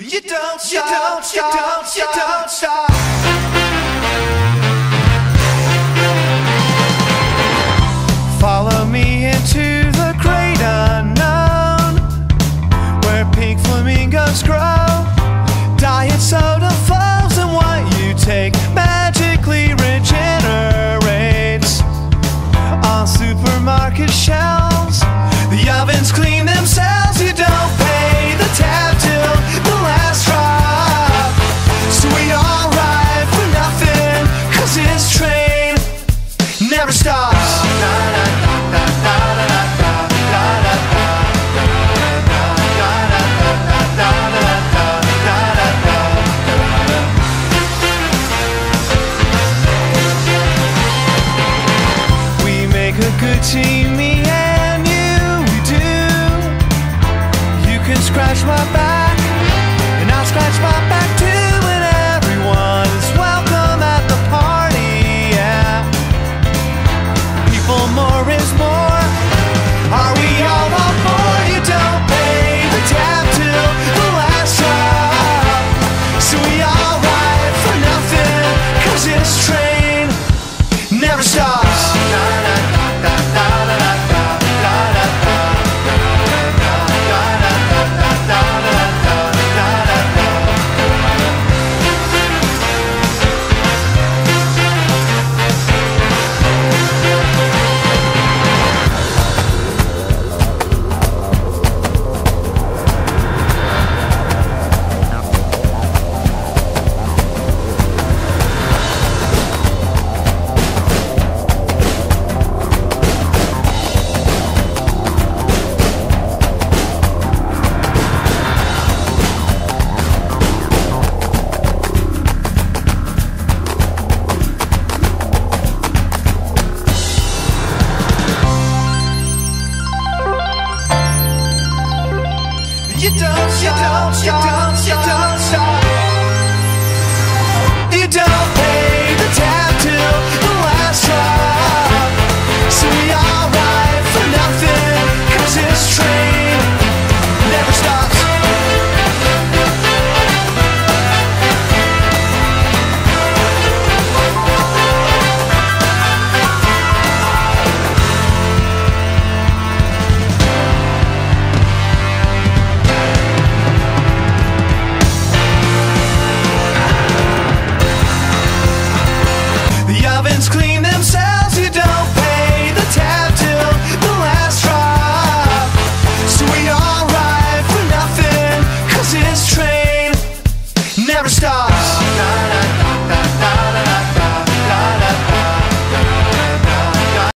You don't stop, you don't stop, you don't stop. You don't stop. Follow me into the great unknown Where pink flamingos grow Diet soda flows and what you take Magically regenerates On supermarket shelves The oven's clean between me and you, we do. You can scratch my back. you don't, you don't. oven's clean.